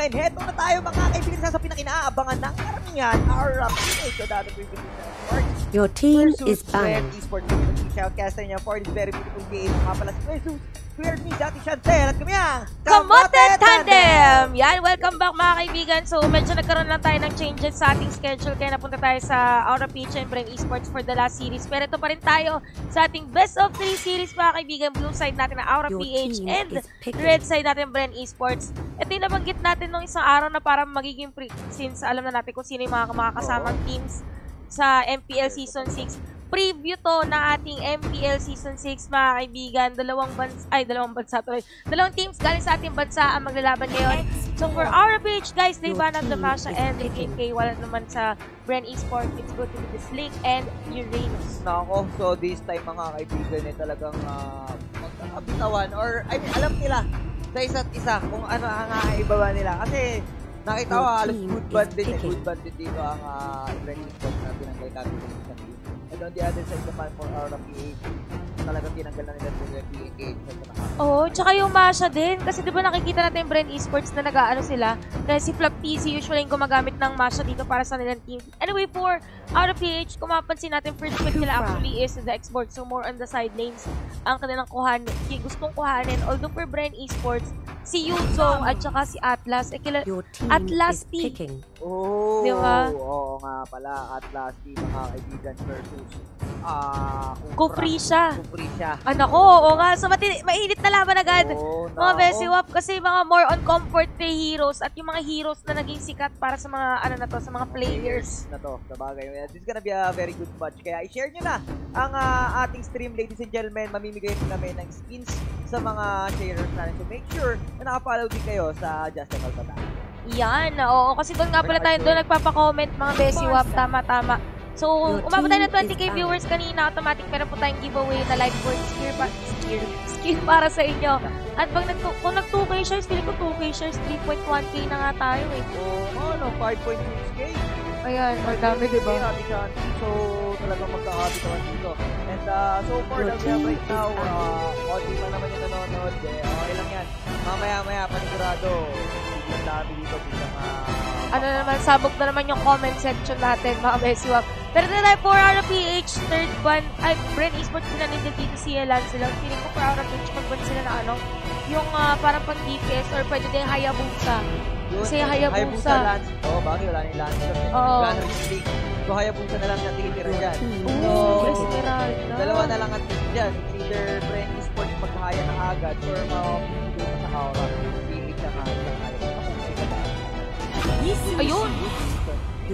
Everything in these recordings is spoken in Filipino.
gentlemen, heto na tayo mga kaibigan sa pinakinaabangan ng karamihan, our. So, dati po yung Sports Your team versus is banned. Esports. Yung shoutcaster niya for this very beautiful game. Mga pala si Jesus, Square Me, Dati Chantel, at kami ang Kamote Tandem! Yan, welcome back mga kaibigan. So, medyo nagkaroon lang tayo ng changes sa ating schedule kaya napunta tayo sa Aura Peach and Brain Esports for the last series. Pero ito pa rin tayo sa ating best of three series mga kaibigan. Blue side natin na Aura Your PH and red side natin Brain Esports. Ito yung nabanggit natin nung isang araw na parang magiging pre since alam na natin kung sino yung mga makakasamang teams sa MPL Season 6 preview to ng ating MPL Season 6, mga kaibigan. Dalawang bansa, ay, dalawang bansa tuloy. Dalawang teams galing sa ating bansa ang maglalaban ngayon. So, for our page, guys, they Your ban out the team Masha is and the picking. KK. Wala naman sa Bren Esports. It's good to be the Slink and Uranus. Nako, so this time mga kaibigan eh talagang uh, magkakabitawan or I mean, alam nila sa isa't isa kung ano ang ibawa nila. Kasi nakita ko halos good band din eh. Good band din dito ang uh, Brandon Sports na tinanggal natin. And on the other side naman for our PH, talagang tinanggal na nila yung sa nakaka. Oo, oh, tsaka yung Masha din. Kasi di ba nakikita natin yung Bren Esports na nag-ano sila. Kasi si Flap TC usually yung gumagamit ng Masha dito para sa nilang team. Anyway, for out of PH, kung mapansin natin, first pick nila actually is the export. So more on the side lanes ang kanilang kuhanin, yung gustong kuhanin. Although for Bren Esports, si Yuzong at saka si Atlas, eh, kila, Your team At is last pick. picking. Oh, Di ba? oo nga pala. At last, team mga kaibigan versus ah Kufri Kufri siya. Anak ko, oo nga. So, mati- mainit na laban agad. Oo, Mga nako. Besiwap kasi mga more on comfort play heroes at yung mga heroes na naging sikat para sa mga ano na to, sa mga players. na to sa bagay. This is gonna be a very good match. Kaya i-share nyo na ang ah, ating stream, ladies and gentlemen. Mamimigay kami ng skins sa mga sharers natin. So make sure na nakapollow din kayo sa Justin Alcata. Yan, oo. Kasi doon nga pala tayo doon nagpapa-comment mga Besiwap. Tama, tama. So, umabot tayo ng team is 20k out. viewers kanina. Automatic meron po tayong giveaway na live board skill, pa, skill, skill para sa inyo. At pag nag kung nag 2k shares, feeling ko 2k shares, 3.1k na nga tayo eh. Oo, ano, 5.6k. Ayan, ang dami, di ba? So, talagang magkakabitawan dito. And uh, so far, have team right now, uh, konti pa naman yung nanonood. Eh, okay lang yan. Mamaya-maya, panigurado. Biglang dami dito. Biglang, uh, ano naman, sabog na naman yung comment section natin, mga besiwap. Pero na tayo, 4 out of PH, third ban, ay, Bren Esports pinanindal dito si Elan sila. Feeling ko 4 out of PH, pagban sila na ano, yung ah, parang pang DPS or pwede din Hayabusa. Yun, Kasi Hayabusa. Hayabusa Lance. Oo, oh, bakit wala na yung Lance. Oo. Na yung League. So, Hayabusa na lang na tinitira dyan. team So, Esmeralda. dalawa na lang at dyan. Either Brent Esports maghaya na agad or pa sa Aura. Pili ka nga. Ayun!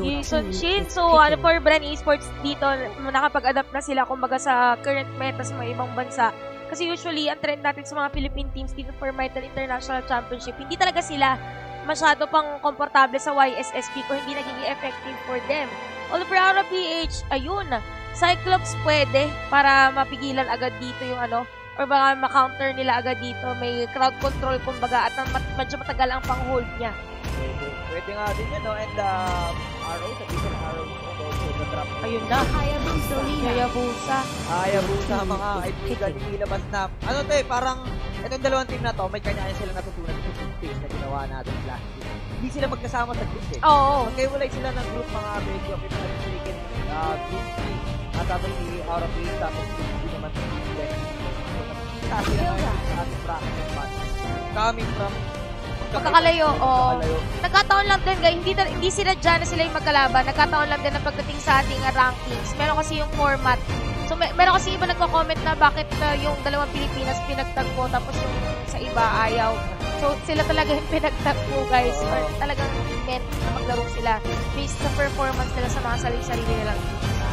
Jason team Shin. So, ano for Bren Esports dito, nakapag-adapt na sila kumbaga sa current meta sa mga ibang bansa. Kasi usually, ang trend natin sa mga Philippine teams dito for Metal International Championship, hindi talaga sila masyado pang komportable sa YSSP kung hindi nagiging effective for them. Although for PH, ayun, Cyclops pwede para mapigilan agad dito yung ano, or baka ma-counter nila agad dito. May crowd control kumbaga at ang mat- medyo matagal ang pang-hold niya. Pwede, pwede nga din yan, no? And, um, Arrow, sabi ko ng Arrow, trap. Ayun na. Hayabusa. Hayabusa mga kaibigan, inilabas na. Ano to eh, parang, itong dalawang team na to, may kanya-kanya sila natutunan sa group stage na ginawa natin last week. Hindi sila magkasama sa group eh. Oo. Magkaiwalay sila ng group mga medyo na nag-chicken uh, group C. At tapos si Out of Eight, tapos si hindi naman Coming from Pagkakalayo, oo. Pagkakalayo. Nagkataon lang din, guys, hindi, na- hindi sila dyan na sila yung magkalaban. Nagkataon lang din na pagdating sa ating rankings. Meron kasi yung format. So, may, meron kasi iba nagko-comment na bakit uh, yung dalawang Pilipinas pinagtagpo tapos yung sa iba ayaw. So, sila talaga yung pinagtagpo, guys. Or talagang meant na maglaro sila based sa performance nila sa mga sarili-sarili nilang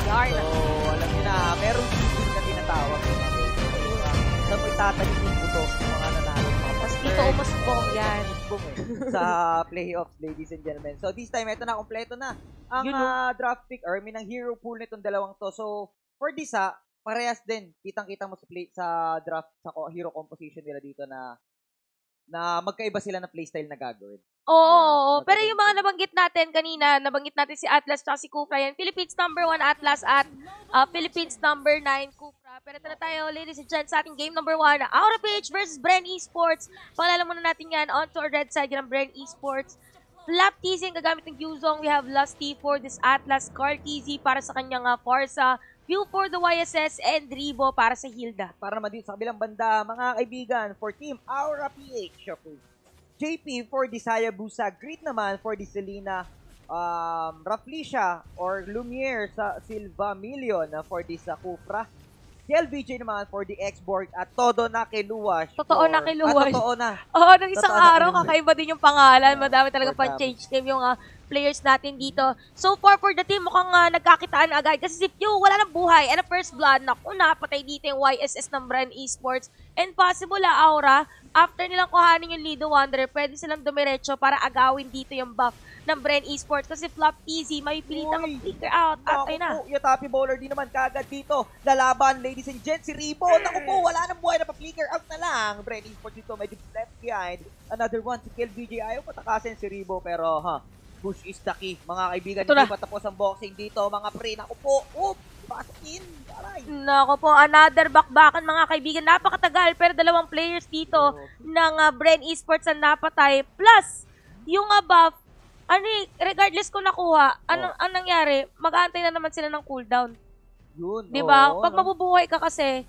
yard. So, alam niyo na, merong season na tinatawag. Sa mo itatanim yung buto ng mga nanalo. Tapos dito umusbong yan. Sa playoffs, ladies and gentlemen. So, this time, ito na, kompleto na ang Yun, no? ah, draft pick or I mean, ang hero pool nitong dalawang to. So, for this, ha, parehas din. Kitang-kita mo sa, play, sa draft, sa hero composition nila dito na na magkaiba sila na playstyle na gagawin. Oo, oo, pero yung mga nabanggit natin kanina, nabanggit natin si Atlas at si Kufra yan. Philippines number 1 Atlas at ah, Philippines number 9 Kufra. Pero na tayo, ladies and gents, sa ating game number 1. Aura PH versus Bren Esports. Pangalaman muna natin yan on to our red side ng Bren Esports. Flap teasing gagamit ng Yuzong. We have Lusty for this Atlas. Carl TZ para sa kanyang uh, Forza. View for the YSS and Ribo para sa Hilda. Para naman dito sa kabilang banda, mga kaibigan, for Team Aura PH, okay. JP for the Sayabusa, Great naman for the Selena um, Raflisha or Lumiere sa Silva Million uh, for the Sakufra. LVJ naman for the X-Borg at Todo na Kiluwas. Totoo for- na Kiluwas. Ah, totoo na. Oo, nung isang Totoo na araw, yun. kakaiba din yung pangalan. Yeah. Madami talaga For pang them. change name yung ah, players natin dito. So far for the team, mukhang ah, nagkakitaan agad. Kasi si Pew, wala nang buhay. And a first blood, naku, napatay dito yung YSS ng Brand Esports. And possible, ah, Aura, after nilang kuhanin yung Lido Wanderer, pwede silang dumiretso para agawin dito yung buff ng Brand Esports. Kasi Flop Easy, may pilitang Uy. flicker out. At ayun na. po, yung Tappy Bowler din naman kagad dito. Lalaban, ladies and gents, si Ribo. Naku po, wala nang buhay na pa-flicker out na lang. Brady Sports dito, medyo left behind. Another one, si Kill BJ. Ayaw patakasin si Ribo, pero ha, push is the key. Mga kaibigan, Ito hindi na. pa tapos ang boxing dito. Mga pre, naku po, oop, pasok in. Aray. Nako po, another bakbakan mga kaibigan. Napakatagal pero dalawang players dito ng uh, Bren Esports ang napatay. Plus, yung uh, buff, ano eh, regardless kung nakuha, anong, anong nangyari, mag-aantay na naman sila ng cooldown. Yun, Di ba? oo, Pag mabubuhay ka kasi,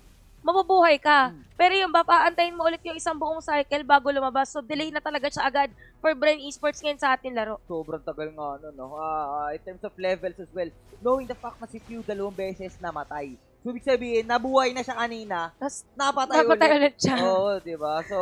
mabubuhay ka. Hmm. Pero yung buff, aantayin mo ulit yung isang buong cycle bago lumabas. So, delay na talaga siya agad for Bren Esports ngayon sa ating laro. Sobrang tagal nga, ano, no? Ah, in terms of levels as well, knowing the fact na si Pew dalawang beses namatay. So, ibig sabihin, nabuhay na siya kanina, Tapos, napatay, napatay ulit. ulit siya. Oo, di ba? So,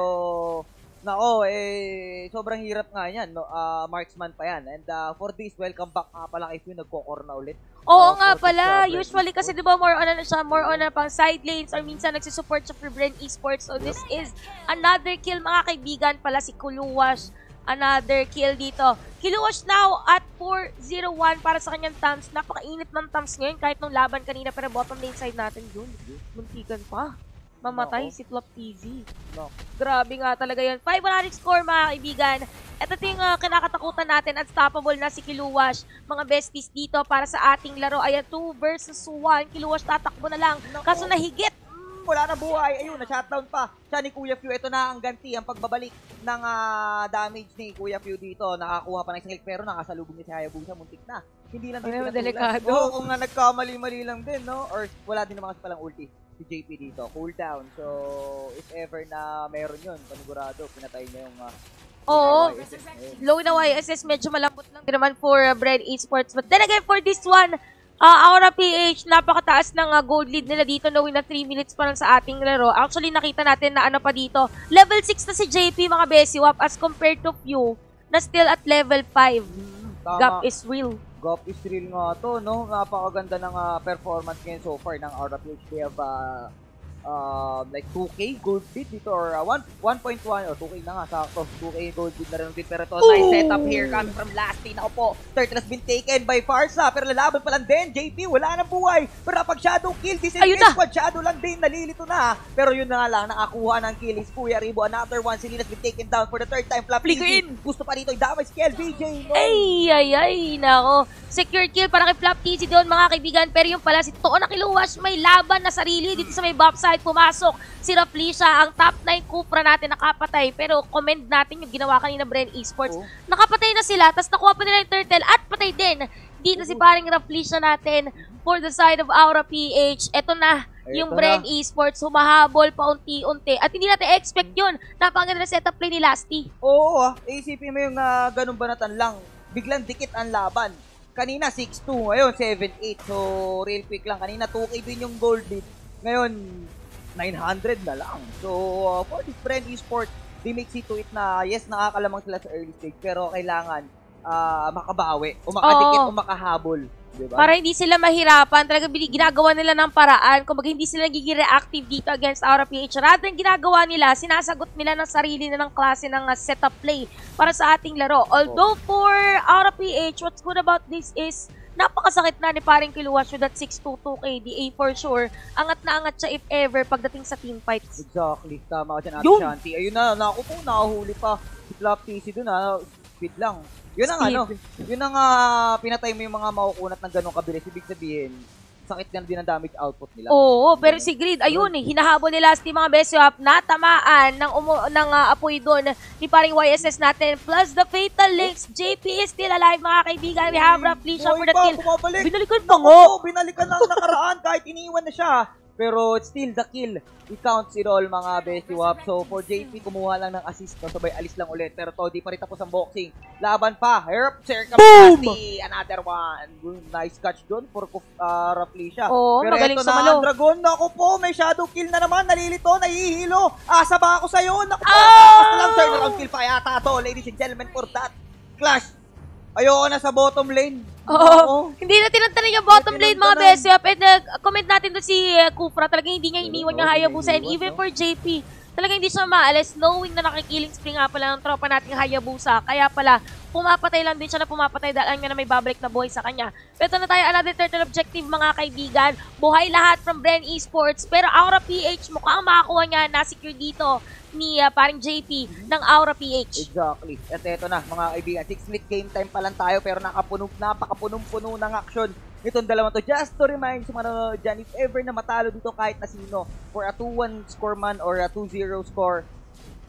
nako, eh, sobrang hirap nga yan, no? Ah, marksman pa yan. And uh, for this, welcome back nga pala kay Pew, nagko-core na ulit. Oo Oh, nga pala. uh, Usually kasi. 'di ba more on ano siya, more on na pang side lanes or minsan nagsusupport siya for Brand Esports. So this is another kill mga kaibigan pala si Kuluwash. Another kill dito. Kuluwash now at 4-0-1 para sa kanyang thumbs. Napakainit ng thumbs ngayon kahit nung laban kanina pero bottom lane side natin dun. Muntikan pa. Mamatay Nako. si Flop TZ. No. Grabe nga talaga yun. 500 score mga kaibigan. Ito yung uh, kinakatakutan natin. Unstoppable na si Kiluwash. Mga besties dito para sa ating laro. Ayan, 2 versus 1. Kiluwash tatakbo na lang. Nako. Kaso nahigit. Mm, wala na buhay. Ayun, na-shutdown pa. Siya ni Kuya Pew. Ito na ang ganti, ang pagbabalik ng ah, damage ni Kuya Pew dito. Nakakuha pa ng isang kill, pero nakasalubong ni si Hayabusa. Muntik na. Hindi lang din Ay, delikado. Oo, kung nga nagkamali-mali lang din, no? Or wala din naman kasi palang ulti si JP dito. Cooldown. So, if ever na meron yun, panigurado, pinatay niya yung ah, Oo. YSS. Low na YSS. Medyo malambot lang din naman for uh, Bread Esports. But then again, for this one, uh, Aura PH, napakataas ng uh, gold lead nila dito knowing na 3 minutes pa lang sa ating laro. Actually, nakita natin na ano pa dito. Level 6 na si JP, mga Besiwap, as compared to Pew, na still at level 5. Tama. Gap is real. Gap is real nga to, no? Napakaganda ng ah, performance ngayon so far ng PH. They have uh, um, like 2K gold bid dito or uh, 1, 1.1 or 2K na nga, sakto. 2K gold bid na rin din. Pero to, nice setup here coming from Lasty. Ako po, turtle has been taken by Farsa. Pero lalaban pa lang din. JP, wala nang buhay. Pero pag shadow kill, this is Ayun na. squad. Shadow lang din, nalilito na. Pero yun na nga lang, nakakuha ng kill is Kuya Ribo. Another one, si Linas been taken down for the third time. Flap in. Gusto pa dito, damage kill, BJ. No? Ay, ay, ay, nako. Secure kill para kay Flap TC doon mga kaibigan. Pero yung pala, si Toon na kiluwas, may laban na sarili dito sa may buff side. Pumasok si Raflisha, ang top 9 Cupra natin nakapatay. Pero commend natin yung ginawa kanina Bren Esports. Oo. Nakapatay na sila, tapos nakuha pa nila yung turtle at patay din. Dito si paring Raflisha natin for the side of Aura PH. Ito na, yung Eto Bren na. Esports humahabol paunti-unti. At hindi natin expect yun. Napakaganda na setup play ni Lasty. Oo ah, isipin mo yung uh, ganun banatan lang. Biglang dikit ang laban. Kanina 6-2, ngayon 7-8. So, real quick lang. Kanina 2K din yung gold lead. Ngayon, 900 na lang. So, uh, for this friend esport, they make see to it na yes, nakakalamang sila sa early stage. Pero kailangan ah, makabawi. O makadikit Oo. o makahabol. Diba? Para hindi sila mahirapan, talaga ginagawa nila ng paraan. Kung hindi sila nagiging reactive dito against Aura PH. Rather ginagawa nila, sinasagot nila ng sarili na ng klase ng uh, setup play para sa ating laro. Although for Aura PH, what's good about this is napakasakit na ni paring Kiluwas with that 622 KDA for sure. Angat na angat siya if ever pagdating sa team fights. Exactly. Tama ka dyan, Ate! Shanti. Ayun na, naku po, nakahuli pa. Si Flop TC dun ha. speed lang. Yun ang Speed. ano, yun ang ah, pinatay mo yung mga makukunat ng ganong kabilis. Ibig sabihin, sakit na din ang damage output nila. Oo, pero si Grid, ayun eh, hinahabol nila si mga best swap na tamaan ng, umu- ng ah, apoy doon ni paring YSS natin. Plus the Fatal Links, JP is still alive mga kaibigan. We have Raflesia for the kill. Binalikan pa po, binalikan na ang nakaraan kahit iniwan na siya. Pero it's still the kill. It counts it all mga Bestie Wap. So for JP, kumuha lang ng assist. No? Sabay alis lang ulit. Pero to, di pa rin tapos ang boxing. Laban pa. Herp, circumstancy. Another one. Nice catch doon for uh, Raflesia. Oo, Pero magaling na sumalo. ang Dragon. Naku po, may shadow kill na naman. Nalilito, nahihilo. Asa ba ako sa'yo? Naku po, Ah! na lang. Turnaround kill pa yata to. Ladies and gentlemen, for that clash. Ayoko na sa bottom lane. Oo. Hindi na tinantanan yung bottom Hindi lane mga tinantanan. best swap. And uh, comment natin doon si uh, Kufra. Talagang hindi niya iniwan yung Oo, Hayabusa. And even for JP, talagang hindi siya maalis knowing na nakikilling spree nga pala ng tropa nating Hayabusa. Kaya pala, pumapatay lang din siya na pumapatay dahil niya na may babalik na buhay sa kanya. Pero na tayo, another turtle objective mga kaibigan. Buhay lahat from Bren Esports. Pero Aura PH, mukhang makakuha niya na secure dito ni uh, paring JP ng Aura PH. Exactly. At eto na, mga kaibigan. 6 minute game time pa lang tayo pero nakapuno, napakapunong-puno ng action itong dalawa to. Just to remind sa mga nanonood dyan, if ever na matalo dito kahit na sino for a 2-1 score man or a 2-0 score,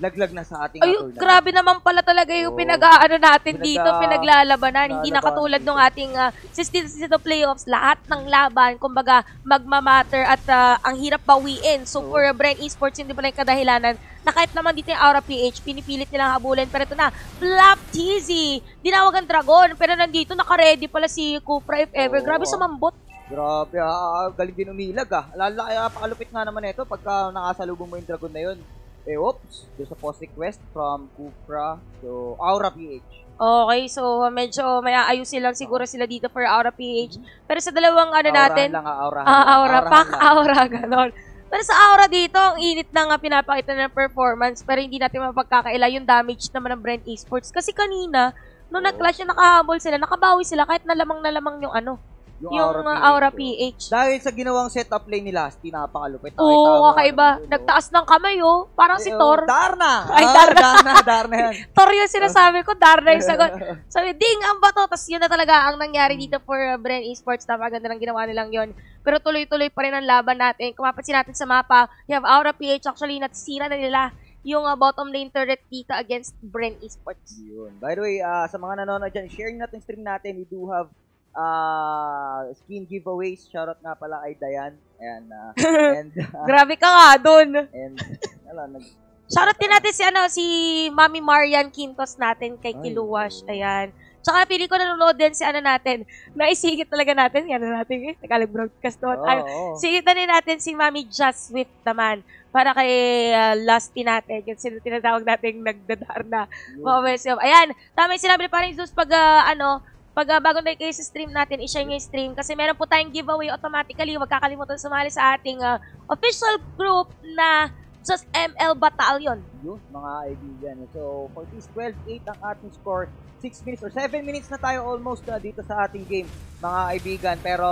laglag na sa ating Ay, tournament. grabe naman pala talaga yung Oo. pinag-ano natin Pinag- dito, pinaglalabanan. Hindi na katulad ng ating uh, system sa playoffs, lahat ng laban, kumbaga, magmamatter at ah, ang hirap bawiin. So, Oo. for uh, Brain Esports, hindi pala yung kadahilanan na kahit naman dito yung Aura PH, pinipilit nilang habulin. Pero ito na, Flap Teasy, dinawag ang Dragon, pero nandito, naka-ready pala si Cupra if ever. Oo. Grabe sumambot. Grabe, ah, galing din umilag ah. Lala, kaya pakalupit nga naman ito pagka nakasalubong mo yung dragon na yun. Eh, oops, doon sa post request from Cupra to Aura PH. Okay, so medyo may aayusin lang siguro sila dito for Aura PH. Pero sa dalawang ano natin, Aurahan lang, ah, Ah, aura. aurahan Pak lang. aura, ganon. Pero sa aura dito, ang init na nga pinapakita ng performance, pero hindi natin mapagkakaila yung damage naman ng Brent Esports. Kasi kanina, nung Oo. nag-clash yung nakahabol sila, nakabawi sila kahit nalamang na lamang yung ano, yung, uh, aura oh. PH. Dahil sa ginawang setup lane ni Lasty, napakalupit. Nakita Oo, mo, kakaiba. ano, Nagtaas ng kamay, oh. Parang si Eh, Thor. oh, Darna! Ay, Ah, Darna. Darna, Darna yan. Thor yung sinasabi ko, Darna yung sagot. Sabi, ding, ang bato. Tapos yun na talaga ang nangyari dito for uh, Bren Esports. Napaganda ng ginawa nilang yun. Pero tuloy-tuloy pa rin ang laban natin. Kung mapansin natin sa mapa, we have Aura PH. Actually, natisira na nila yung uh, bottom lane turret dito against Bren Esports. Yun. By the way, ah, sa mga nanonood dyan, sharing natin yung stream natin. We do have ah skin giveaways. Shoutout nga pala kay Dayan. And, ah, and, ah, Grabe ka nga dun. and, ala, nag, Shoutout din natin si, ano, si Mami Marian Quintos natin kay Ay, Kiluwash. Ayan. Tsaka pili ko nanonood din si ano natin. Naisigit talaga natin. Yan na natin eh. Tagalog broadcast doon. Oo, Ay, oo. Sigitan din natin si Mami Just Swift naman para kay uh, Lusty natin. Yung sino tinatawag natin nagdadar na Wesam. Ayan, tama yung sinabi ni Paring Zeus pag ah, ano, pag uh, bago tayo kayo sa stream natin, i-share nyo yung stream kasi meron po tayong giveaway automatically. Huwag kakalimutan sumali sa ating ah, official group na Just ML Battalion. Yun, mga kaibigan. So, for this 12-8 ang ating score. 6 minutes or 7 minutes na tayo almost na dito sa ating game, mga kaibigan. Pero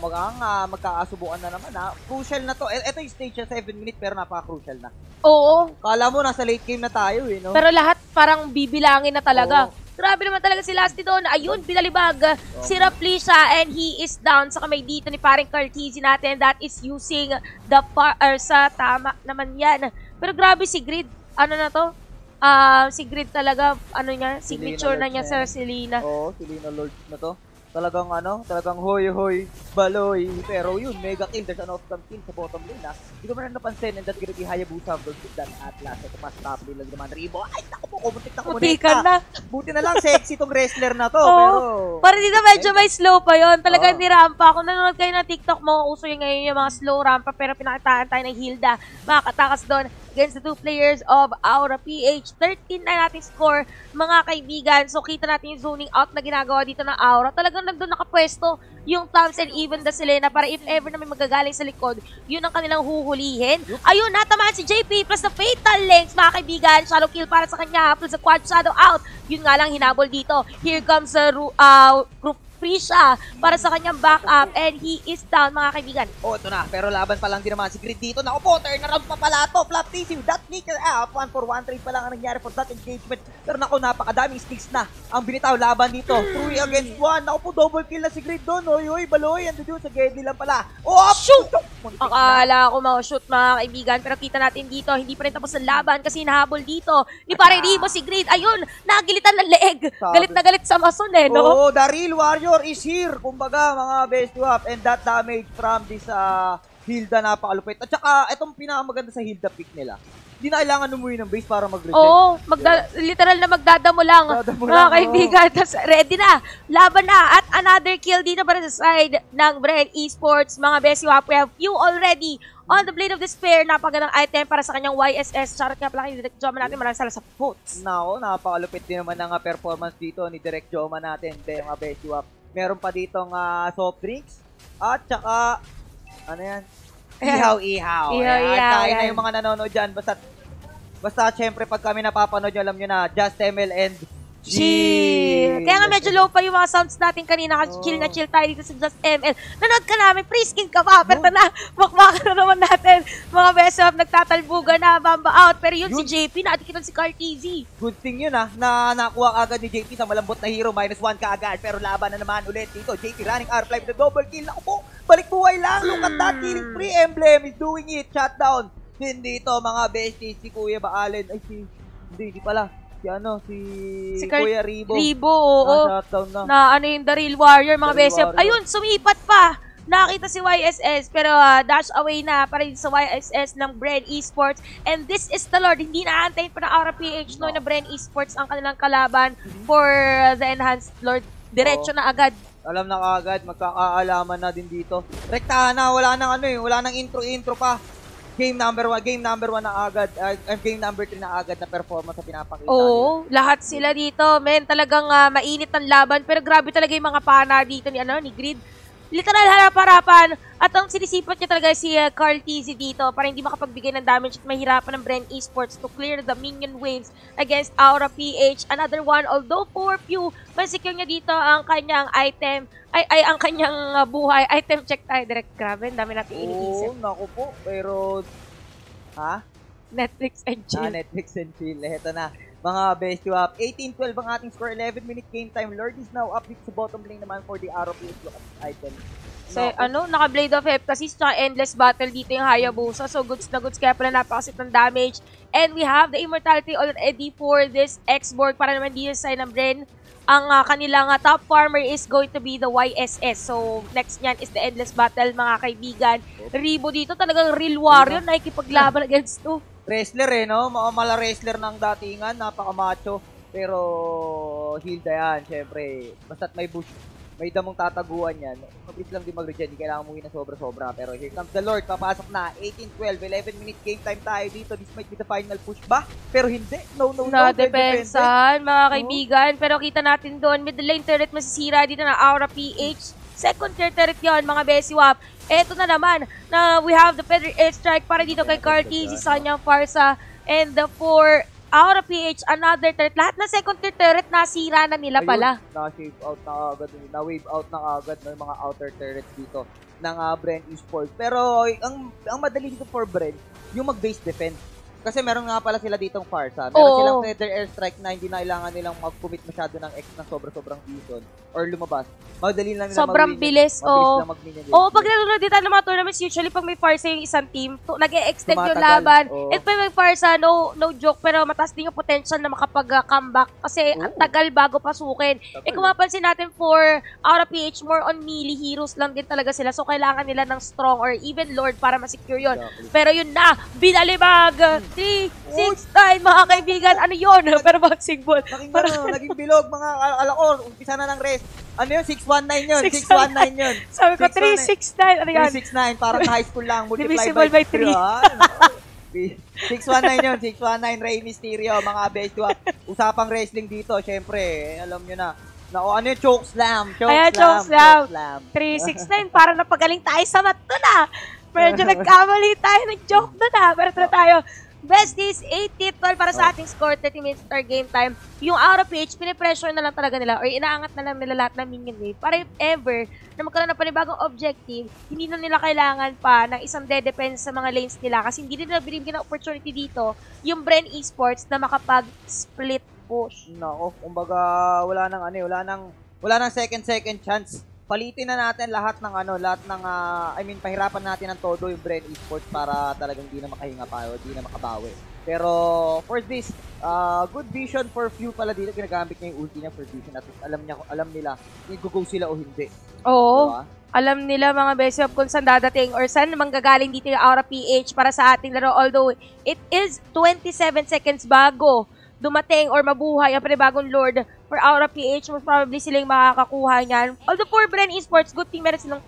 mag uh, magkakasubukan na naman ha. Crucial na to. E- Ito yung stage na 7 minutes pero napaka-crucial na. Oo, Kala mo nasa late game na tayo eh, no? pero lahat parang bibilangin na talaga. Oo. Grabe naman talaga si Lasty doon. Ayun, binalibag si Raplisha and he is down sa kamay dito ni paring Cartesi natin that is using the par sa tama naman yan. Pero grabe si Grid. Ano na to? Ah, si Grid talaga, ano niya, signature Selena na niya yan. Selena. Oo, si Lina Lord na to. Talagang ano, talagang hoy hoy, baloy. Pero yun, mega kill. There's an off-cam kill sa bottom lane ha. Hindi ko man napansin and that's gonna be Hayabusa versus that Atlas. Ito pa sa top lane lang naman. Ribo, ay naku po, kumuntik na kumuntik Mutikan na. Buti na lang sexy tong wrestler na to. Oo. pero, Parang dito medyo may slow pa yon. Talagang Oo. ni rampa. Kung nanonood kayo ng TikTok mo, uso yung ngayon yung mga slow rampa. Pero pinakitaan tayo ng Hilda. Makakatakas doon against the two players of Aura PH. 13 na nating score, mga kaibigan. So, kita natin yung zoning out na ginagawa dito ng Aura. Talagang nandun nakapwesto yung Thompson even the Selena para if ever na may magagaling sa likod, yun ang kanilang huhulihin. Ayun, natamaan si JP plus the Fatal Links, mga kaibigan. Shallow kill para sa kanya, plus the Quad Shadow out. Yun nga lang, hinabol dito. Here comes the uh, group free siya para sa kanyang backup and he is down mga kaibigan. Oh, ito na. Pero laban pa lang din naman si Grid dito. Naku po, turn around pa pala to. Flap TC with that sneaker out. 1 for 1 trade pa lang ang nangyari for that engagement. Pero naku, napakadaming sticks na ang binitaw laban dito. 3 against 1. Naku po, double kill na si Grid doon. Oy, oy, baloy. Ando dun sa Geddy lang pala. Oh, Shoot! Akala ko ma-shoot mga kaibigan pero kita natin dito hindi pa rin tapos ang laban kasi nahabol dito ni Pare Ribo si Grid. Ayun, nagilitan ng leeg. Galit na galit sa mason eh, no? Oo, the real warrior is here. Kumbaga, mga best swap. And that damage from this uh, Hilda napakalupit. At saka, itong pinakamaganda sa Hilda pick nila. Hindi na kailangan umuwi ng base para mag-reject. Oo, magda- literal na magdadamo lang. Magdadamo mga lang, kaibigan, tas ready na. Laban na. At another kill dito para sa side ng Bren Esports. Mga besi wap, we have few already on the Blade of Despair. Napagandang item para sa kanyang YSS. Charot nga pala kay Direct Joma natin. Maraming salamat sa votes. Nako, napakalupit din naman ng uh, performance dito ni Direk Joma natin. Mga best swap. Meron pa ditong uh, soft drinks. At saka, ano yan? Ihaw-ihaw. Ihaw-ihaw, Ayan, Kain na yan. yung mga nanonood dyan. Basta, basta syempre pag kami napapanood nyo, alam nyo na, Just ML and Chill. Kaya nga medyo low pa yung mga sounds natin kanina kasi Oo. chill na chill tayo dito sa Just ML. Nanood ka namin, pre-skin ka pa. Pero na, makmaka na naman natin. Mga best of nagtatalbugan na, bamba out. Pero yun, Yun. si JP, naadikitan si Cartezy. Good thing yun ah, na nakuha agad ni JP sa malambot na hero, minus 1 ka agad. Pero laban na naman ulit dito. JP running R fly with the double kill. Ako po, balik buhay lang. Look at that, killing free emblem is doing it. Shutdown. Din dito mga besties, si Kuya Baalen. Ay, si, hindi, hindi pala. Si ano, si, Si Car- Kuya Ribo. Ribo, oo. Ah, shutdown na. na ano yung The Real Warrior, mga Real. Warrior. Ayun, sumipat pa. Nakita si YSS, pero ah, dash away na para dito sa YSS ng Bren Esports. And this is the Lord. Hindi na-antayin pa ng Aura PH no, na Bren Esports ang kanilang kalaban for the Enhanced Lord. Diretso Oo. na agad. Alam na kagad, magkakaalaman na din dito. Rektahan na, wala nang ano eh, wala nang intro-intro pa. Game number 1, game number 1 na agad, uh, game number 3 na agad na performance na pinapakita. nila. Oo, lahat sila dito. Men, talagang ah, mainit ang laban. Pero grabe talaga yung mga pana dito ni, ano, ni Grid. Literal harap-harapan. At ang sinisipat niya talaga si uh, Carl Tizzy dito para hindi makapagbigay ng damage at mahirapan ng Bren Esports to clear the minion waves against Aura PH. Another one, although for few, masecure niya dito ang kanyang item, ay, ay ang kanyang uh, buhay. Item check tayo direct. Grabe, dami natin iniisip. Oo, naku po. Pero, ha? Netflix and chill. Netflix and chill. Ito na. Mga best you up. 18-12 ang ating score. 11 minute game time. Lord is now up dito sa bottom lane naman for the at this item. So, Naku. ano, naka-Blade of kasi tsaka endless battle dito yung Hayabusa. So, goods na goods kaya pala napakasit ng damage. And we have the immortality already for this X-Borg para naman dito sa ng Bren. Ang ah, kanilang ah, top farmer is going to be the YSS. So, next niyan is the endless battle, mga kaibigan. Ribo dito talagang real warrior na ikipaglaban against to. Wrestler eh, no? Mga mala wrestler ng datingan. Napaka-macho. Pero, Hilda yan, syempre. Basta't may bush, may damong tataguan yan. Mabilis lang din mag-regen. Hindi kailangan umuwi na sobra-sobra. Pero here comes the Lord. Papasok na. 18-12. 11 minute game time tayo dito. This might be the final push ba? Pero hindi. No, no, no. na Depende. depensahan, mga kaibigan. Pero kita natin doon, mid lane turret masisira dito na Aura PH. Second tier turret yon mga besiwap. Eto na naman, na we have the Feather Airstrike para dito kay Carl Tizzy sa kanyang Farsa. And the for Aura PH, another turret. Lahat na second tier turret, nasira na nila Ayun, pala. Na-shave out na agad. Na-wave out na agad ng mga outer turrets dito ng uh, Bren Esports. Pero ang ang madali dito for Bren, yung mag-base defense. Kasi meron nga pala sila ditong Farsa. Meron Oo. silang Feather Airstrike na hindi na kailangan nilang mag-commit masyado ng X ng sobra-sobrang vision or lumabas. Madali lang nila Sobrang mag-win- bilis, Mabilis oo. lang mag-minion Oo, pag nalaro dito ng mga tournaments, usually pag may Farsa yung isang team, to, nag-e-extend yung Tumatagal, laban. oo. At pag may Farsa, no, no joke, pero mataas din yung potential na makapag-comeback kasi Oo. ang tagal bago pasukin. Eh kung mapansin natin for Aura PH, more on melee heroes lang din talaga sila. So kailangan nila ng strong or even Lord para ma-secure yun. Exactly. Pero yun na, binalibag! Hmm. 3, 6, 9, mga kaibigan, ano yun? pero boxing ball. Naging ano, naging bilog mga al- alakor. Umpisa na ng rest. Ano yun? 619 yun. 619 yun. Sabi ko, 619. 3, 6, 9, ano yan? 369, parang high school lang. Multiply Divisible by three. three. 619 yun, 619 Rey Mysterio, mga best two. Usapang wrestling dito, syempre, eh, alam nyo na. Nako, ano yung choke slam? Choke Ayan, slam. choke slam. slam. 369 para napagaling tayo sa mat ah. Medyo nagkamali tayo ng joke doon ah. Pero tara tayo. Besties, 8-12 para sa Oh. ating score, 30 minutes star game time. Yung Aura PH, pinipressure na lang talaga nila or inaangat na lang nila lahat ng minion wave para if ever na magkaroon ng panibagong objective, hindi na nila kailangan pa ng isang de-defense sa mga lanes nila kasi hindi nila binibigyan ng opportunity dito yung Bren Esports na makapag-split push. Nako, kumbaga wala nang ano, eh, wala nang wala nang second second chance. Palitin na natin lahat ng ano, lahat ng ah, I mean pahirapan natin ng todo yung Bren Esports para talagang di na makahinga pa o di na makabawi. Pero for this, ah, good vision for few pala dito ginagamit niya yung ulti niya for vision at least alam niya alam nila kung sila o hindi. Oo. Diba? alam nila mga best of kung saan dadating or saan manggagaling dito yung Aura PH para sa ating laro. Although, it is 27 seconds bago dumating or mabuhay ang panibagong Lord for Aura PH. Most probably sila yung makakakuha niyan. Although for Bren Esports, good thing meron silang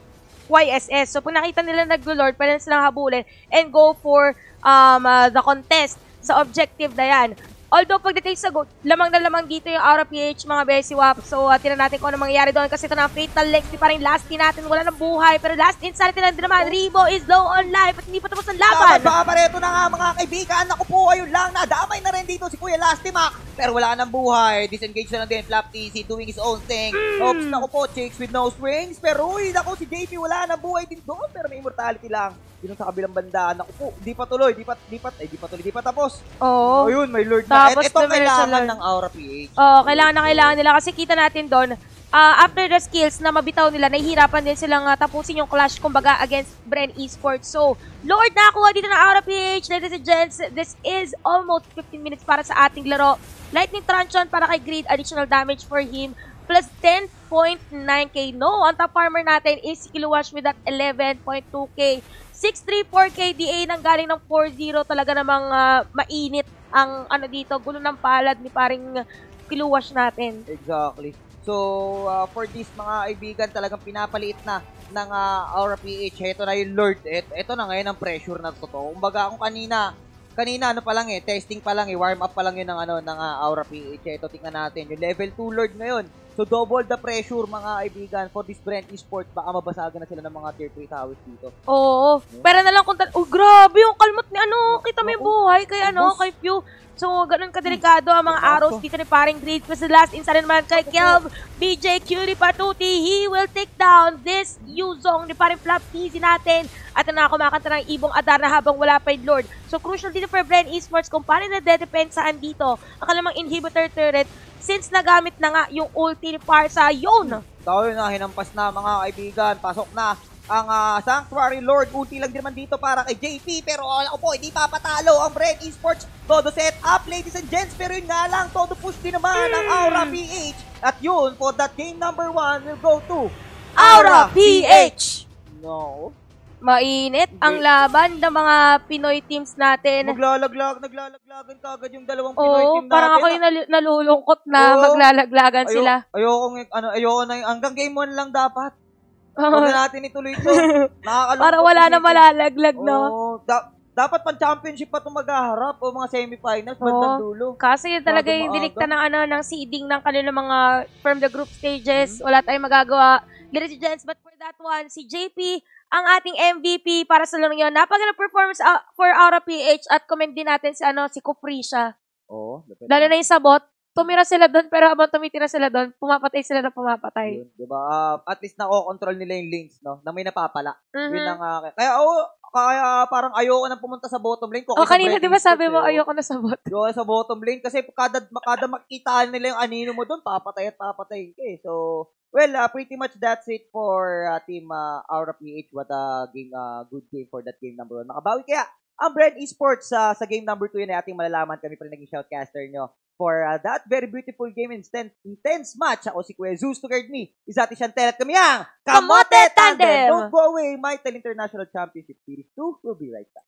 YSS. So, pag nakita nila nag-Lord, pwede silang habulin and go for um, uh, the contest sa objective na yan. Although pagdating sa goal, lamang na lamang dito yung Aura PH mga Bessie Wap. So, uh, tinan natin kung ano mangyayari doon kasi ito na fatal length. Di pa rin last in natin. Wala ng buhay. Pero last insanity lang din naman. Ribo is low on life at hindi pa tapos ang laban. Baka pareto na nga mga kaibigan. Naku po, ayun lang. Nadamay na rin dito si Kuya Lastimac. Pero wala nang buhay. Disengage na lang din. Flap TC doing his own thing. Oops, naku po, chicks with no strings. Pero uy, naku, si JP wala nang buhay din doon. Pero may immortality lang. Yun sa kabilang banda. Naku po, di pa tuloy. Di pa, di pa, ay, di pa tuloy. Di pa tapos. Oo. Ayun, may lord na. Tapos Et, ito kailangan ng Aura PH. Oo, kailangan na kailangan nila kasi kita natin doon, ah, after the skills na mabitaw nila, nahihirapan din silang ah, tapusin yung clash kumbaga against Bren Esports. So, Lord nakakuha dito ng Aura PH, ladies and gents, this is almost 15 minutes para sa ating laro. Lightning Truncheon para kay Greed, additional damage for him, plus 10.9k. No, ang top farmer natin is si Kiluwash with that 11.2k. 634k DA nang galing ng 4-0 talaga namang ah, mainit ang ano dito, gulo ng palad ni paring Kiluwash natin. Exactly. So, uh, for this mga kaibigan, talagang pinapaliit na ng uh, Aura PH. Ito na yung Lord. Ito, ito na ngayon ang pressure na totoo. Kumbaga, kung kanina, kanina ano pa lang eh, testing pa lang eh, warm up pa lang yun ng, ano, ng uh, Aura PH. Ito, tingnan natin. Yung level 2 Lord ngayon. So, double the pressure mga kaibigan for this Brent Esports. Baka mabasagan na sila ng mga tier 3 towers dito. Oo. Pero na lang kung Oh, grabe yung kalmot ni ano. Kita mo yung buhay kay ano, kay Pew. So, ganun kadelikado ang mga arrows dito ni paring Greed. Plus the last instant naman kay Kelv, BJ, Curie, Patuti. He will take down this Yuzong ni paring Flap Easy natin. At na kumakanta ng ibong Adar na habang wala pa yung Lord. So, crucial dito for Bren Esports kung paano na dedepensahan dito ang kalamang inhibitor turret since nagamit na nga yung ulti ni Parsa. Yun! Tayo na, hinampas na mga kaibigan. Pasok na ang ah, Sanctuary Lord. Ulti lang din naman dito para kay JP. Pero ako po, hindi papatalo ang Brent Esports. Todo set up, ladies and gents. Pero yun nga lang, todo push din naman ang Aura PH. At yun, for that game number one, will go to Aura PH! No. Mainit ang laban ng mga Pinoy teams natin. Maglalaglag, naglalaglagan kagad yung dalawang Pinoy Oo, team natin. parang ako yung nal- nalulungkot na Oo. maglalaglagan Ayo- sila. Ayoko, ng- ano, ayoko na yung, hanggang game 1 lang dapat. Huwag na natin ituloy ito. Nakakalungkot. Para wala na isipin. malalaglag, no? Oo, da- dapat pang championship pa itong maghaharap o mga semifinals, Oo. bandang dulo. Kasi yun talaga Bago yung maaga. dinikta ng ano ng seeding ng kanilang mga from the group stages. Mm-hmm. Wala tayong magagawa. Ladies and gents, but for that one, si JP ang ating MVP para sa laro yun. Napaganda performance uh, for Aura PH at comment din natin si ano si Kufrisha. Oo, Lalo na yung sabot. Tumira sila doon pero habang tumitira sila doon, pumapatay sila na pumapatay. Yun, diba? Ah, at least na-control nila yung links, no? Na may napapala. Mhm. Yun ang, ah, kaya, oh, kaya parang ayoko nang pumunta sa bottom lane. Kung O ako sa kanina di ba sabi mo eh, oh. ayoko na sabot? Ayoko sa bottom lane kasi kada, kada makita nila yung anino mo doon, papatay at papatay ka eh. So, well, ah, pretty much that's it for ah, team ah, Aura PH. What a game, ah, good game for that game number one. Makabawi kaya ang Brand Esports sa sa game number 2 yun ay ating malalaman kami pa rin naging shoutcaster nyo for ah, that very beautiful game intense, intense match. Ako si Kuya Zeus to guard me. Isati Chantel at kami ang Kamote Tandem! Don't go away, Mytel International Championship Series 2. We'll be right back.